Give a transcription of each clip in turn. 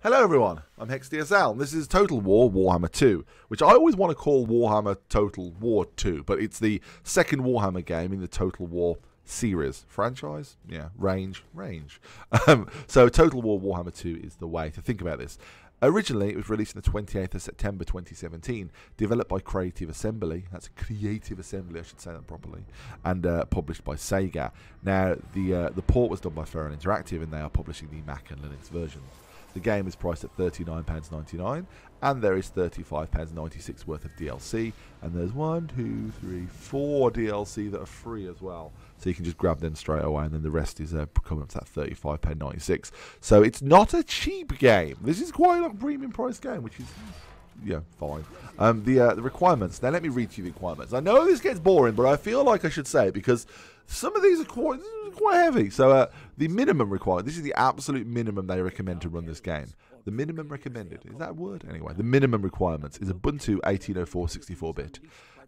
Hello everyone, I'm HexDSL, and this is Total War Warhammer 2, which I always want to call Warhammer Total War 2, but it's the second Warhammer game in the Total War series. Franchise? Yeah, range, range. Um, so Total War Warhammer 2 is the way to think about this. Originally, it was released on the 28th of September 2017, developed by Creative Assembly. That's Creative Assembly, I should say that properly, and uh, published by Sega. Now, the uh, the port was done by Feral Interactive, and they are publishing the Mac and Linux versions. The game is priced at £39.99 and there is £35.96 worth of DLC. And there's one, two, three, four DLC that are free as well. So you can just grab them straight away, and then the rest is uh, coming up to that £35.96. So it's not a cheap game. This is quite a premium price game, which is yeah, fine. Um, the uh, the requirements. Now let me read you the requirements. I know this gets boring, but I feel like I should say it because some of these are quite quite heavy. So uh, the minimum required. This is the absolute minimum they recommend to run this game. The minimum recommended is that word anyway. The minimum requirements is Ubuntu 1804 64-bit.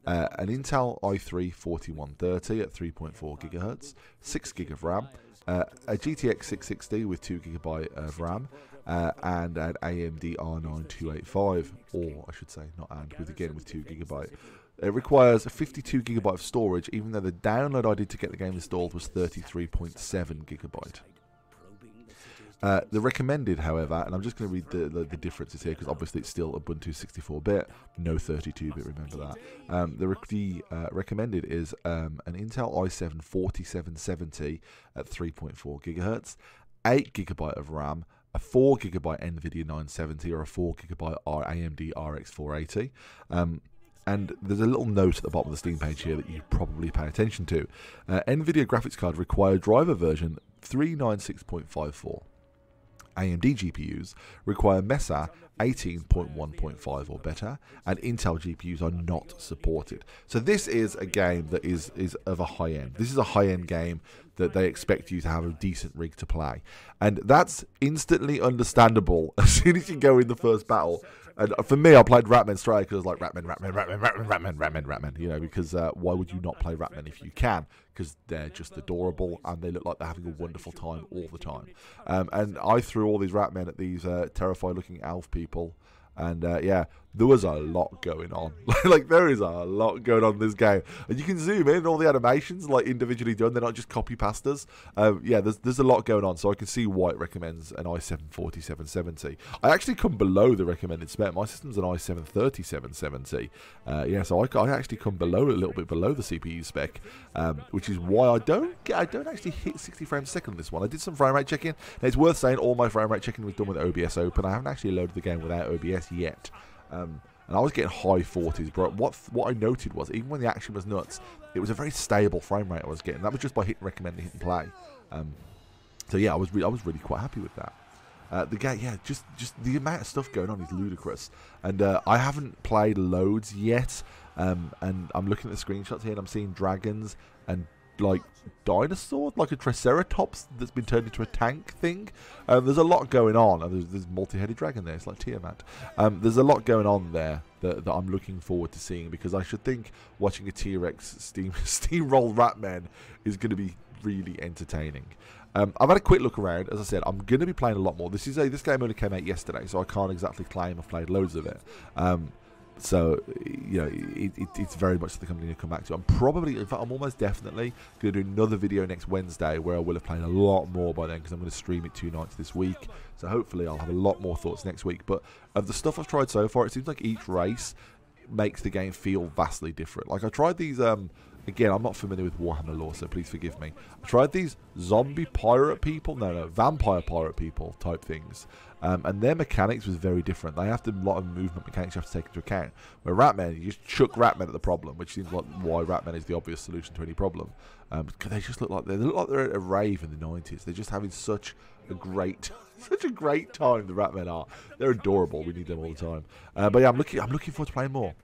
Uh, an Intel i3 4130 at 3.4 gigahertz, 6 gig of RAM, uh, a GTX 660 with 2 gigabyte of RAM, uh, and an AMD R9285, or I should say, not and, with again with 2 gigabyte. It requires a 52 gigabyte of storage, even though the download I did to get the game installed was 33.7 gigabyte. Uh, the recommended, however, and I'm just going to read the, the, the differences here because obviously it's still Ubuntu 64-bit, no 32-bit. Remember that. Um, the, the uh, recommended is um, an Intel i7 4770 at 3.4 gigahertz, 8 gigabyte of RAM, a 4 gigabyte NVIDIA 970 or a 4 gigabyte AMD RX 480. Um, and there's a little note at the bottom of the Steam page here that you probably pay attention to. Uh, NVIDIA graphics card require driver version 396.54. AMD GPUs require Mesa 18.1.5 or better, and Intel GPUs are not supported. So this is a game that is is of a high end. This is a high end game that they expect you to have a decent rig to play, and that's instantly understandable as soon as you go in the first battle and for me, I played Ratman straight because like Ratman, Ratman, Ratman, Ratman, Ratman, Ratman, Ratman. You know, because uh, why would you not play Ratman if you can? Because they're just adorable and they look like they're having a wonderful time all the time. Um, and I threw all these Ratmen at these uh, terrified-looking elf people and uh, yeah, there was a lot going on. like there is a lot going on in this game, and you can zoom in all the animations like individually done. They're not just copy pastas. Um, yeah, there's there's a lot going on, so I can see why it recommends an i7 4770. I actually come below the recommended spec. My system's an i7 3770. Uh, yeah, so I, I actually come below a little bit below the CPU spec, um, which is why I don't get I don't actually hit 60 frames a second on this one. I did some frame rate checking. Now, it's worth saying all my frame rate checking was done with OBS open. I haven't actually loaded the game without OBS yet. Um, and I was getting high 40s, bro. what what I noted was even when the action was nuts, it was a very stable frame rate I was getting. That was just by hitting recommend and play. Um, so yeah, I was I was really quite happy with that. Uh, the game, yeah, just just the amount of stuff going on is ludicrous, and uh, I haven't played loads yet. Um, and I'm looking at the screenshots here, and I'm seeing dragons and like dinosaur, like a Triceratops that's been turned into a tank thing. Um, there's a lot going on. There's, there's multi-headed dragon there. It's like Tiamat. Um, there's a lot going on there that, that, I'm looking forward to seeing because I should think watching a T-Rex steam steamroll Ratman is going to be really entertaining. Um, I've had a quick look around. As I said, I'm going to be playing a lot more. This is a this game only came out yesterday, so I can't exactly claim I've played loads of it. Um, so, you know, it, it, it's very much the company to come back to. I'm probably, in fact, I'm almost definitely going to do another video next Wednesday where I will have played a lot more by then because I'm going to stream it two nights this week. So hopefully I'll have a lot more thoughts next week. But of the stuff I've tried so far, it seems like each race makes the game feel vastly different. Like I tried these um, Again, I'm not familiar with Warhammer lore, so please forgive me. I tried these zombie pirate people, no, no, vampire pirate people type things. Um, and their mechanics was very different. They have to, a lot of movement mechanics you have to take into account. Where Ratman, you just chuck Ratman at the problem, which seems like why Ratman is the obvious solution to any problem. Um, they just look like they look like they're at a rave in the 90s. They're just having such a great, such a great time. The Ratmen are. They're adorable. We need them all the time. Uh, but yeah, I'm looking. I'm looking forward to playing more.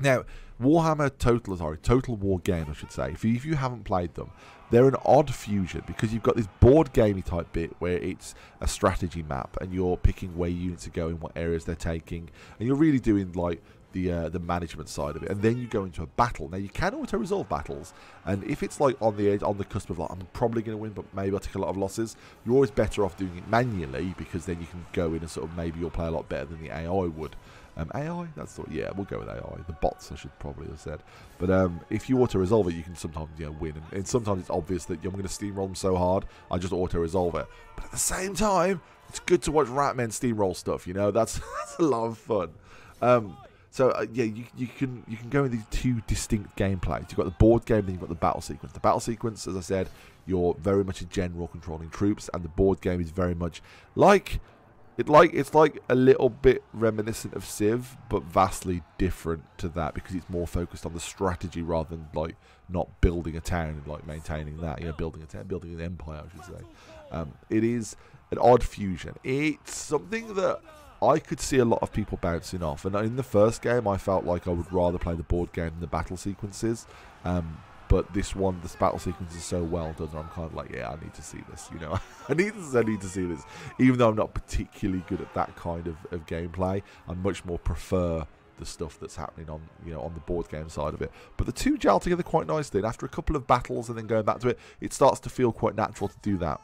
Now, Warhammer Total, sorry, Total War game, I should say. If you, if you haven't played them, they're an odd fusion because you've got this board gamey type bit where it's a strategy map and you're picking where units are going, what areas they're taking, and you're really doing like the uh, the management side of it, and then you go into a battle. Now you can auto resolve battles, and if it's like on the edge, on the cusp of like I'm probably going to win, but maybe I'll take a lot of losses, you're always better off doing it manually because then you can go in and sort of maybe you'll play a lot better than the AI would. Um, AI, that's the yeah, we'll go with AI. The bots, I should probably have said. But um, if you auto resolve it, you can sometimes you know win, and, and sometimes it's obvious that I'm going to steamroll them so hard, I just auto resolve it. But at the same time, it's good to watch Ratman steamroll stuff. You know, that's that's a lot of fun. Um, so uh, yeah, you, you can you can go in these two distinct gameplays. You've got the board game, then you've got the battle sequence. The battle sequence, as I said, you're very much a general controlling troops, and the board game is very much like it like it's like a little bit reminiscent of Civ, but vastly different to that because it's more focused on the strategy rather than like not building a town and like maintaining that. You know, building a town, building an empire, I should say. Um, it is an odd fusion. It's something that I could see a lot of people bouncing off. And in the first game, I felt like I would rather play the board game than the battle sequences. Um, but this one, this battle sequence is so well done I'm kind of like, yeah, I need to see this. You know, I need to, I need to see this. Even though I'm not particularly good at that kind of, of gameplay, I much more prefer the stuff that's happening on you know on the board game side of it. But the two gel together quite nicely. And after a couple of battles and then going back to it, it starts to feel quite natural to do that.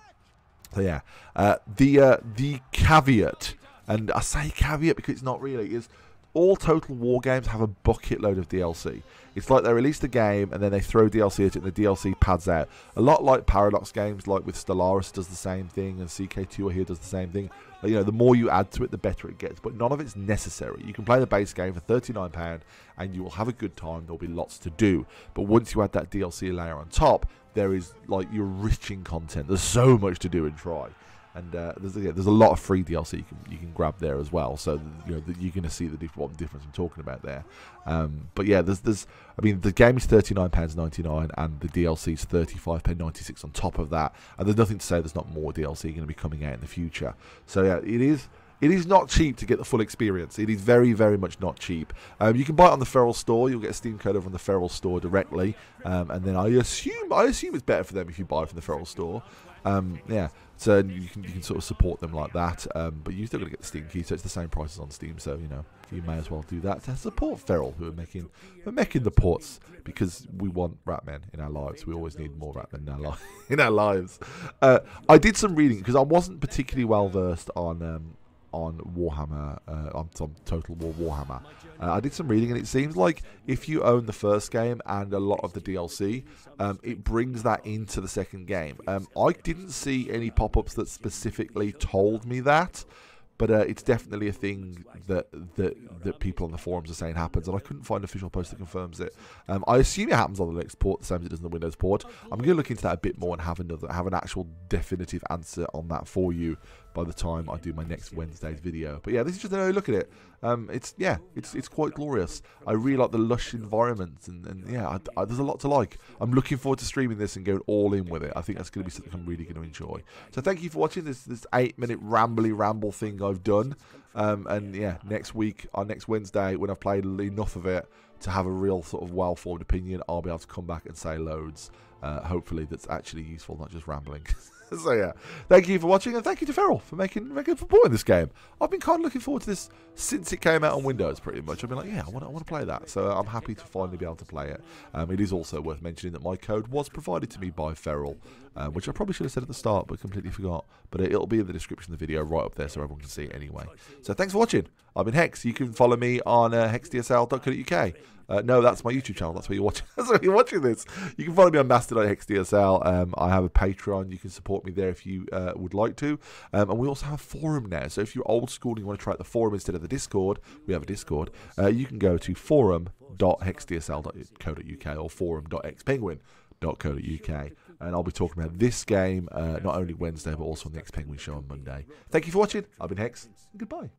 So yeah, uh, the uh, the caveat and I say caveat because it's not really. Is all Total War games have a bucket load of DLC. It's like they release the game and then they throw DLC at it and the DLC pads out. A lot like Paradox games, like with Stellaris does the same thing and CK2 here does the same thing. You know, the more you add to it, the better it gets. But none of it's necessary. You can play the base game for £39 and you will have a good time. There'll be lots to do. But once you add that DLC layer on top, there is like you're rich in content. There's so much to do and try and uh, there's yeah, there's a lot of free DLC you can you can grab there as well. So you know you're going to see the what difference I'm talking about there. Um, but yeah, there's there's I mean the game is thirty nine pounds ninety nine and the DLC is thirty five pound ninety six on top of that. And there's nothing to say there's not more DLC going to be coming out in the future. So yeah, it is. It is not cheap to get the full experience. It is very, very much not cheap. Um, you can buy it on the Feral store. You'll get a Steam code over on the Feral store directly, um, and then I assume I assume it's better for them if you buy it from the Feral store. Um, yeah, so you can you can sort of support them like that, um, but you're still got to get the Steam key, so it's the same prices on Steam. So you know you may as well do that to support Feral, who are making who are making the ports because we want Ratmen in our lives. We always need more Ratmen in our li- in our lives. Uh, I did some reading because I wasn't particularly well versed on um, on Warhammer, uh, on, Total War Warhammer. Uh, I did some reading, and it seems like if you own the first game and a lot of the DLC, um, it brings that into the second game. Um, I didn't see any pop ups that specifically told me that but uh, it's definitely a thing that, that that people on the forums are saying happens, and I couldn't find an official post that confirms it. Um, I assume it happens on the Linux port, the same as it does on the Windows port. I'm going to look into that a bit more and have another have an actual definitive answer on that for you by the time I do my next Wednesday's video. But yeah, this is just an early look at it. Um, it's yeah, it's it's quite glorious. I really like the lush environment, and, and yeah, I, I, there's a lot to like. I'm looking forward to streaming this and going all in with it. I think that's going to be something I'm really going to enjoy. So thank you for watching this this eight minute rambly ramble thing I've done. Um, and yeah, next week, on next Wednesday, when I've played enough of it to have a real sort of well formed opinion, I'll be able to come back and say loads. Uh, hopefully, that's actually useful, not just rambling. so yeah, thank you for watching, and thank you to Feral for making making supporting this game. I've been kind of looking forward to this since it came out on Windows, pretty much. I've been like, yeah, I want I want to play that. So I'm happy to finally be able to play it. Um, it is also worth mentioning that my code was provided to me by Feral, uh, which I probably should have said at the start, but completely forgot. But it'll be in the description of the video right up there, so everyone can see it anyway. So thanks for watching. I've been Hex. You can follow me on uh, hexdsl.co.uk. Uh, no, that's my YouTube channel. That's where you're watching. That's where you're watching this. You can follow me on Mastodon HexDSL. Um, I have a Patreon. You can support me there if you uh, would like to. Um, and we also have a forum now. So if you're old school and you want to try out the forum instead of the Discord, we have a Discord. Uh, you can go to forum.hexdsl.co.uk or forum.xpenguin.co.uk and I'll be talking about this game uh, not only Wednesday but also on the X Penguin show on Monday. Thank you for watching. I've been Hex. Goodbye.